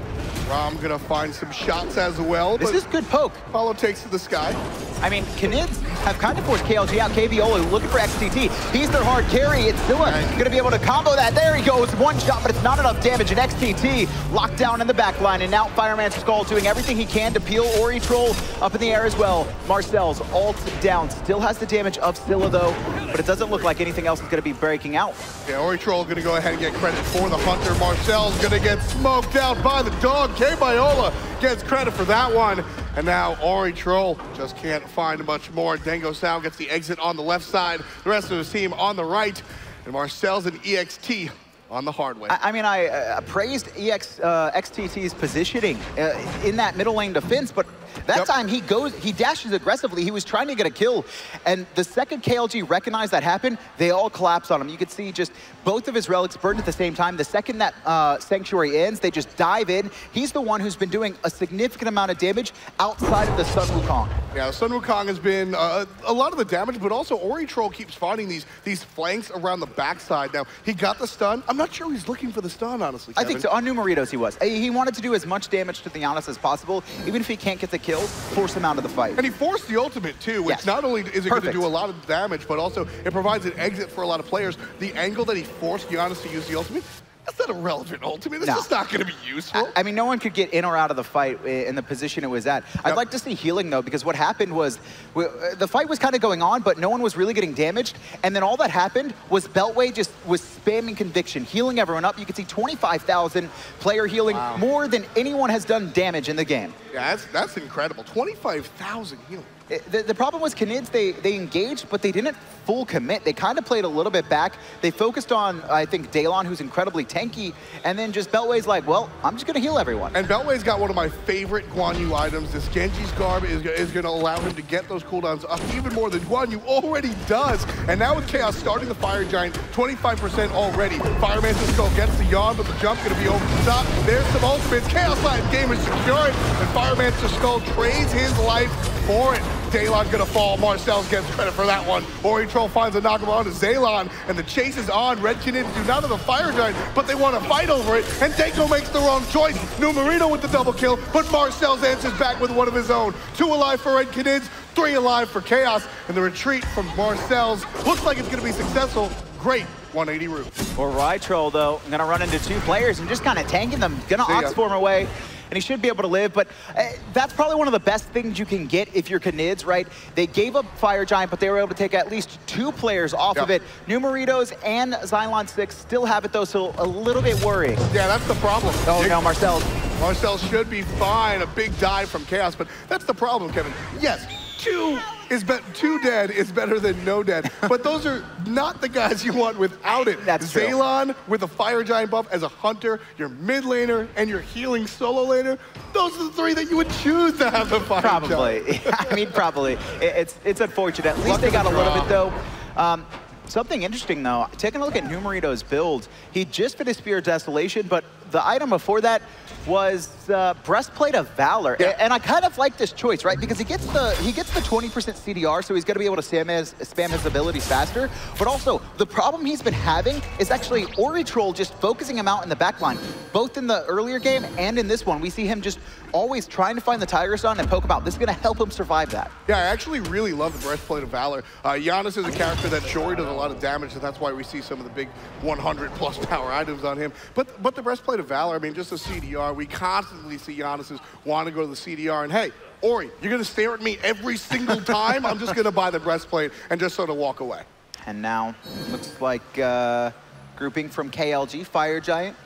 Rom gonna find some shots as well. This is good poke. Apollo takes to the sky. I mean, Canids have kind of forced KLG out. KBiola looking for XTT. He's their hard carry. It's Scylla gonna be able to combo that. There he goes. One shot, but it's not enough damage. And XTT locked down in the back line. And now Firemancer Skull doing everything he can to peel Ori Troll up in the air as well. Marcel's ult down. Still has the damage of Scylla though, but it doesn't look like anything else is gonna be breaking out. Yeah, Ori Troll gonna go ahead and get credit for the Hunter. Marcel's gonna get smoked out by the dog. KBiola gets credit for that one. And now Ori Troll just can't find much more. Dengosao gets the exit on the left side. The rest of his team on the right. And Marcel's an EXT on the hard way. I, I mean, I uh, praised EX, uh, XTT's positioning uh, in that middle lane defense, but that yep. time he goes, he dashes aggressively. He was trying to get a kill. And the second KLG recognized that happened, they all collapse on him. You could see just both of his relics burned at the same time. The second that uh, Sanctuary ends, they just dive in. He's the one who's been doing a significant amount of damage outside of the Sun Wukong. Yeah, Sun Wukong has been uh, a lot of the damage, but also Ori Troll keeps finding these these flanks around the backside. Now, he got the stun. I'm not sure he's looking for the stun, honestly, Kevin. I think so. On Numeritos, he was. He wanted to do as much damage to the Janus as possible, even if he can't get the kills, force him out of the fight. And he forced the ultimate too, which yes. not only is it going to do a lot of damage, but also it provides an exit for a lot of players. The angle that he forced Janus to use the ultimate, that's not a relevant ultimate. This no. is not going to be useful. I, I, mean, no one could get in or out of the fight in the position it was at. Yep. I'd like to see healing, though, because what happened was we, uh, the fight was kind of going on, but no one was really getting damaged. And then all that happened was Beltway just was spamming Conviction, healing everyone up. You could see 25,000 player healing, wow. more than anyone has done damage in the game. Yeah, that's, that's incredible. 25,000 healing. The, the problem was Canids, they, they engaged, but they didn't full commit. They kind of played a little bit back. They focused on, I think, Daelon, who's incredibly tanky, and then just Beltway's like, well, I'm just going to heal everyone. And Beltway's got one of my favorite Guan Yu items. This Genji's Garb is, is going to allow him to get those cooldowns up even more than Guan Yu already does. And now with Kaos starting the Fire Giant, 25% already. Firemancer's Skull gets the yawn, but the jump's going to be over the top. There's some ultimates. Kaos Latin Gamer secure it, and Firemancer's Skull trades his life for it. Daelon gonna fall. Marcel's gets credit for that one. Ori Troll finds a knock on to Zaylon, and the chase is on. Red Canids do not have a fire giant, but they want to fight over it, and Dako makes the wrong choice. Numeritos with the double kill, but Marcel's answers back with one of his own. Two alive for Red Canids, three alive for Kaos, and the retreat from Marcel's looks like it's gonna be successful. Great 180 route. Ori Troll, though, gonna run into two players and just kind of tanking them. Gonna Ox form away and he should be able to live. But uh, that's probably one of the best things you can get if you're Canids, right? They gave up Fire Giant, but they were able to take at least two players off of it. Numeritos and Zaylon 6 still have it, though, so a little bit worrying. Yeah, that's the problem. Oh, no, Marcel. Marcel should be fine. A big dive from Kaos, but that's the problem, Kevin. Yes, two is be two dead is better than no dead. (laughs) But those are not the guys you want without it. That's Zaylon true. with a fire giant buff as a hunter, your mid laner, and your healing solo laner. Those are the three that you would choose to have the fire Probably. (laughs) (laughs) I mean, probably. It's it's unfortunate. At least Luck they got a little bit though. Um, Something interesting, though, taking a look at Numerito's build, he just finished Spear of Desolation, but the item before that was uh, Breastplate of Valor. Yeah. And I kind of like this choice, right? Because he gets the he gets the 20% CDR, so he's going to be able to spam his, spam his abilities faster. But also, the problem he's been having is actually Ori Troll just focusing him out in the backline. Both in the earlier game and in this one, we see him just always trying to find the Tiger Sun and poke him out. This is going to help him survive that. Yeah, I actually really love the Breastplate of Valor. Uh, Janus is a character that sure does a lot of damage, and that's why we see some of the big 100 plus (laughs) power items on him. But but the Breastplate of Valor, I mean, just a CDR, we constantly see Janus's want to go to the CDR, and hey, Ori, you're going to stare at me every single (laughs) time? I'm just going to buy the breastplate and just sort of walk away. And now, looks like uh, grouping from KLG, Fire Giant,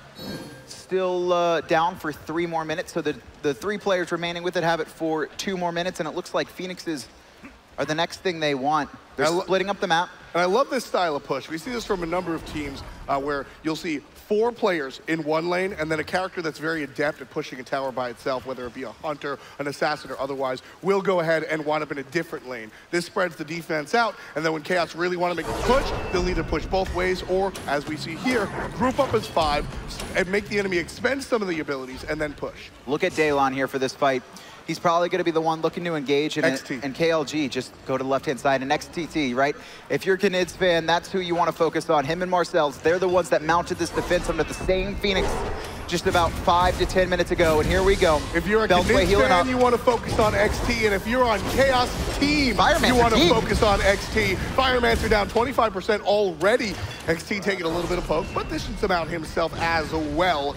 still uh, down for three more minutes. So the, the three players remaining with it have it for two more minutes, and it looks like Phoenixes are the next thing they want. They're splitting up the map. And I love this style of push. We see this from a number of teams uh, where you'll see four players in one lane and then a character that's very adept at pushing a tower by itself, whether it be a hunter, an assassin, or otherwise, will go ahead and wind up in a different lane. This spreads the defense out, and then when Kaos really want to make a push, they'll either push both ways or, as we see here, group up as five and make the enemy expend some of the abilities and then push. Look at Daelon here for this fight he's probably going to be the one looking to engage. And, and KLG, just go to the left-hand side. And XTT, right? If you're a Canids fan, that's who you want to focus on. Him and Marcel's, they're the ones that mounted this defense under the same Phoenix just about five to 10 minutes ago. And here we go. If you're a Beltway fan, up. you want to focus on XT. And if you're on Kaos Team, Firemancer you want to focus on XT. Firemancer down 25% already. XT taking a little bit of poke, but this some out himself as well.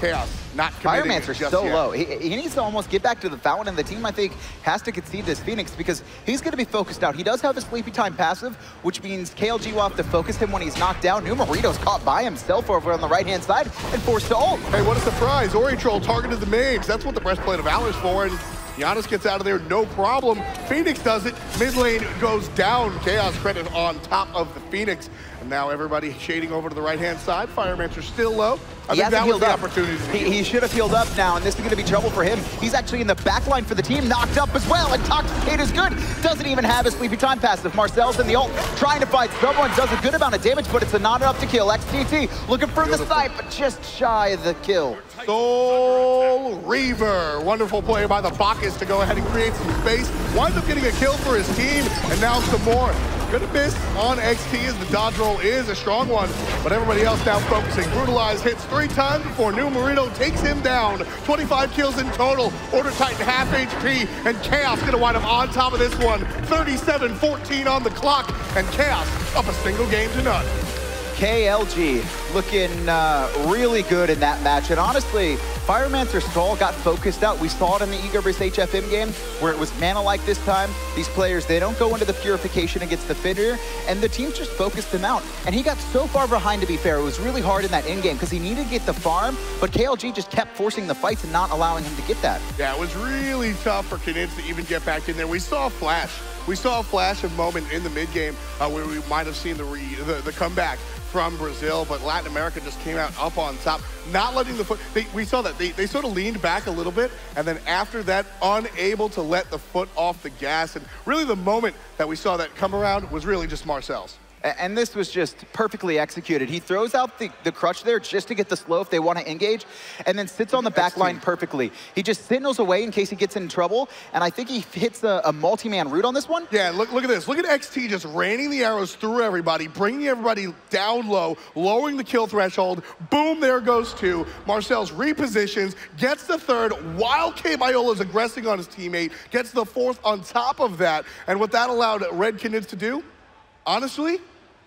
Kaos not Firemancer's so yet. low. He, he, needs to almost get back to the fountain, and the team, I think, has to concede this Phoenix because he's going to be focused out. He does have a Sleepy Time passive, which means KLG will have to focus him when he's knocked down. Numerito's caught by himself over on the right-hand side and forced to ult. Hey, what a surprise. Ori Troll targeted the mains. That's what the breastplate of is for, and Janus gets out of there, no problem. Phoenix does it. Mid lane goes down. Kaos credit on top of the Phoenix. Now everybody shading over to the right-hand side. Firemancer still low. I he think that was the up. opportunity. He, he, should have healed up now, and this is going to be trouble for him. He's actually in the back line for the team, knocked up as well, and Toxicate is good. Doesn't even have a Sleepy Time passive. Marcel's in the ult, trying to fight someone, does a good amount of damage, but it's not enough to kill. XTT looking for the snipe, but just shy of the kill. Soul Reaver. Wonderful play by the Bacchus to go ahead and create some space. Winds up getting a kill for his team, and now some more. Gonna miss on XT as the dodge roll is a strong one, but everybody else now focusing. Brutalize hits three times before Numeritos takes him down. 25 kills in total. Order Titan half HP, and Kaos gonna wind up on top of this one. 37-14 on the clock, and Kaos up a single game to none. KLG looking uh, really good in that match. And honestly, Firemancer Skull got focused out. We saw it in the Ego vs HFM game where it was mana-like this time. These players, they don't go into the purification against the Fenrir, and the team just focused him out. And he got so far behind, to be fair. It was really hard in that end game because he needed to get the farm, but KLG just kept forcing the fights and not allowing him to get that. Yeah, it was really tough for Canids to even get back in there. We saw a flash. We saw a flash of moment in the mid game uh, where we might have seen the, the, the comeback from Brazil, but Latin America just came out up on top, not letting the foot. They, we saw that they, they sort of leaned back a little bit, and then after that, unable to let the foot off the gas. And really, the moment that we saw that come around was really just Marcel's. And this was just perfectly executed. He throws out the, the crutch there just to get the slow if they want to engage, and then sits on the back line perfectly. He just signals away in case he gets in trouble, and I think he hits a, a multi-man root on this one. Yeah, look, look at this. Look at XT just raining the arrows through everybody, bringing everybody down low, lowering the kill threshold. Boom, there goes two. Marcel's repositions, gets the third, while K is aggressing on his teammate, gets the fourth on top of that. And what that allowed Red Canids to do, honestly,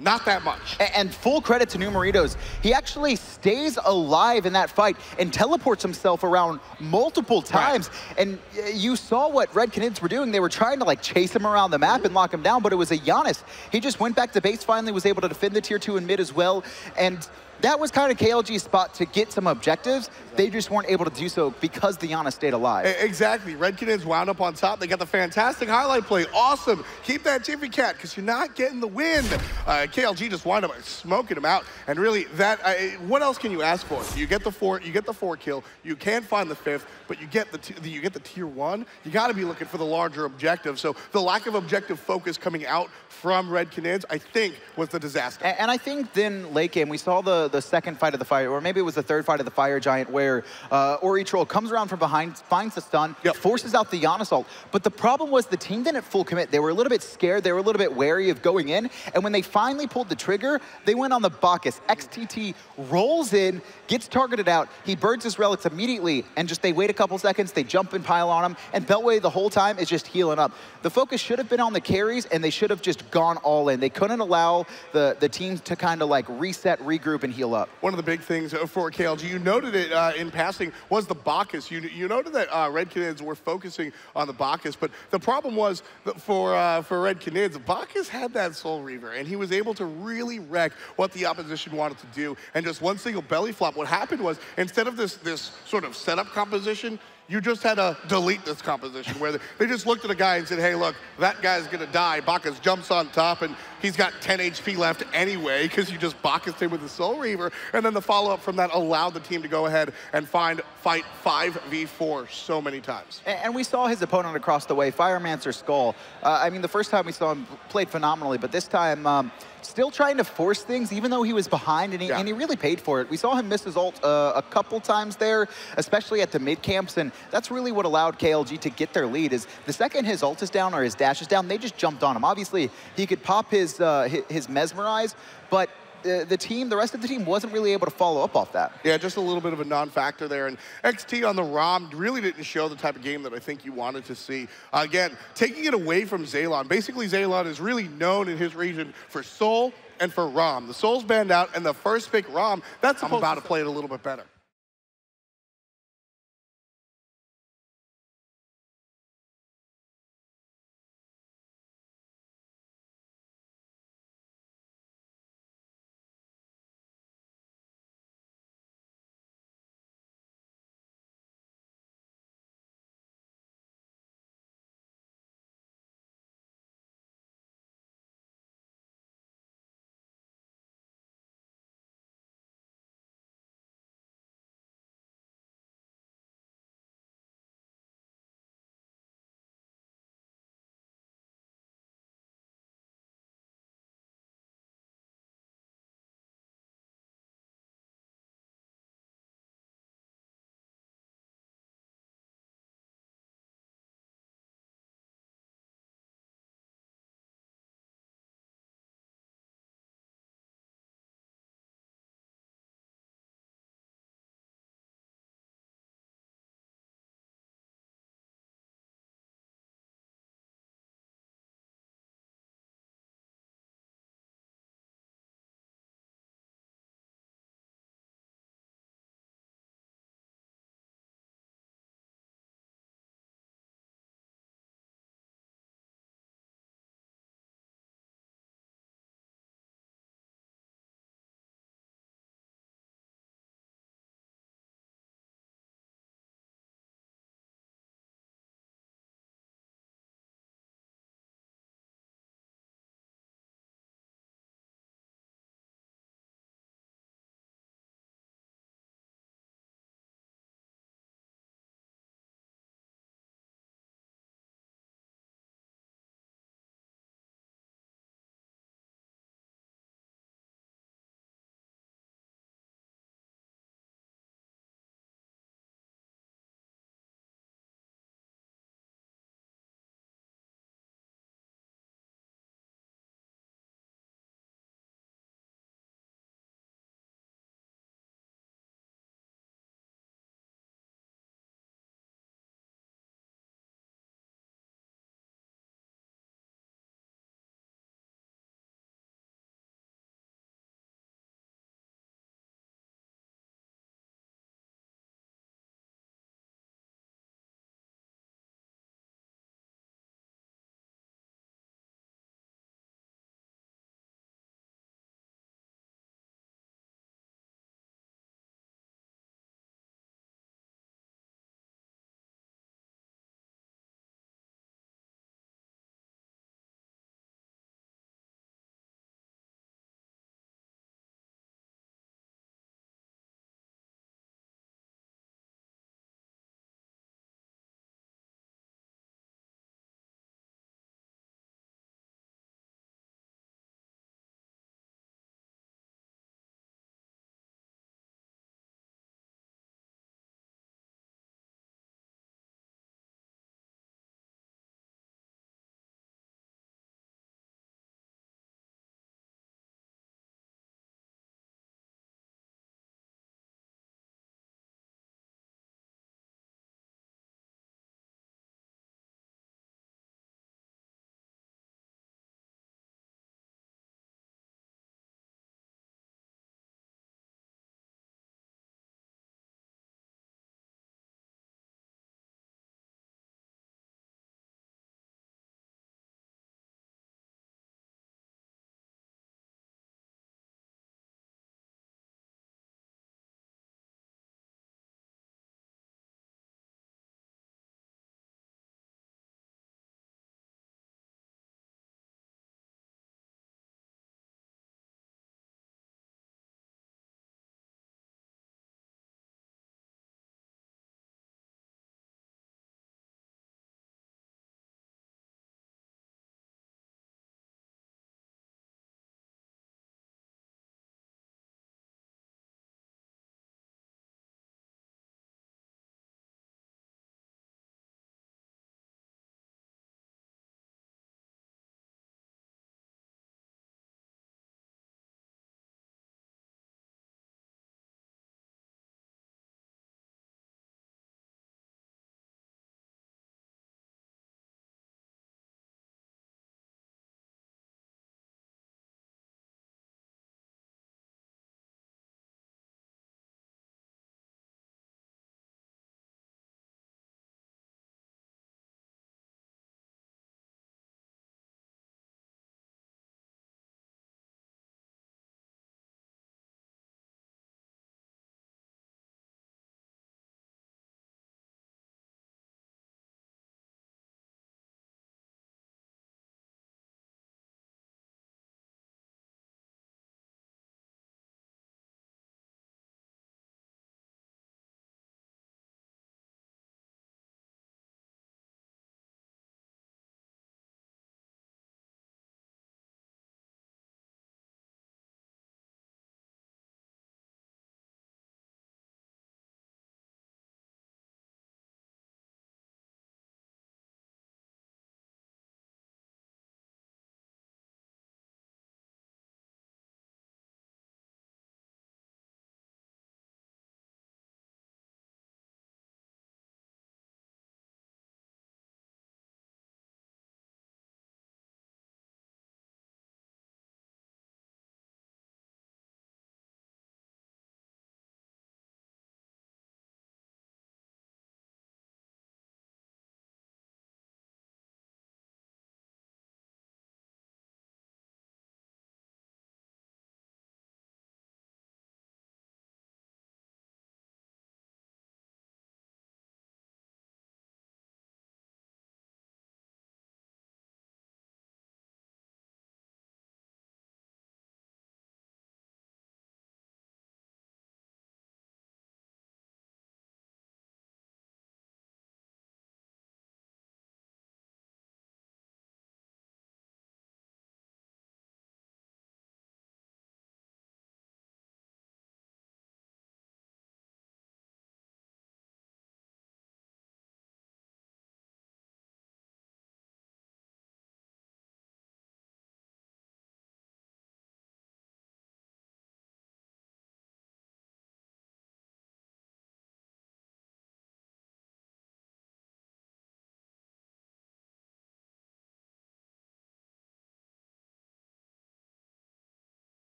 not that much. And full credit to Numeritos. He actually stays alive in that fight and teleports himself around multiple times. Right. And uh, you saw what Red Canids were doing. They were trying to like chase him around the map and lock him down, but it was a Janus. He just went back to base finally, was able to defend the tier two in mid as well. And that was kind of KLG's spot to get some objectives. They just weren't able to do so because the Yana stayed alive. Exactly. Red Canids wound up on top. They got the fantastic highlight play. Awesome. Keep that Jiffy Cat because you're not getting the win. Uh, KLG just wound up smoking him out. And really, that uh, what else can you ask for? You get the four, you get the four kill. You can't find the fifth, but you get the you get the tier one. You got to be looking for the larger objective. So the lack of objective focus coming out from Red Canids, I think, was the disaster. And, and I think then late game, we saw the the second fight of the fire, or maybe it was the third fight of the fire giant, where uh, Ori Troll comes around from behind, finds the stun, yep. forces out the Yon assault. But the problem was the team didn't full commit. They were a little bit scared. They were a little bit wary of going in. And when they finally pulled the trigger, they went on the Bacchus. XTT rolls in, gets targeted out. He burns his relics immediately, and just they wait a couple seconds, they jump and pile on him, and Beltway the whole time is just healing up. The focus should have been on the carries, and they should have just gone all in. They couldn't allow the, the teams to kind of like reset, regroup, and heal up. One of the big things for KLG, you noted it uh, in passing, was the Bacchus. You, you noted that uh, Red Canids were focusing on the Bacchus, but the problem was for, uh, for Red Canids, Bacchus had that Soul Reaver, and he was able to really wreck what the opposition wanted to do. And just one single belly flop, what happened was, instead of this, this sort of setup composition, you just had to delete this composition where they just looked at a guy and said, hey, look, that guy's going to die. Bacchus jumps on top, and he's got 10 HP left anyway because you just Bacchus him with the Soul Reaver. And then the follow-up from that allowed the team to go ahead and find fight 5v4 so many times. And we saw his opponent across the way, Firemancer Skull. Uh, I mean, the first time we saw him played phenomenally, but this time... Um, still trying to force things, even though he was behind, and he, yeah. and he really paid for it. We saw him miss his ult uh, a couple times there, especially at the mid camps, and that's really what allowed KLG to get their lead. Is the second his ult is down or his dash is down, they just jumped on him. Obviously, he could pop his uh, his mesmerize, but the, the team, the rest of the team wasn't really able to follow up off that. Yeah, just a little bit of a non-factor there. And XT on the ROM really didn't show the type of game that I think you wanted to see. Uh, again, taking it away from Zaylon. Basically, Zaylon is really known in his region for Sol and for ROM. The Sol's banned out, and the first pick ROM, that's I'm about to play it a little bit better.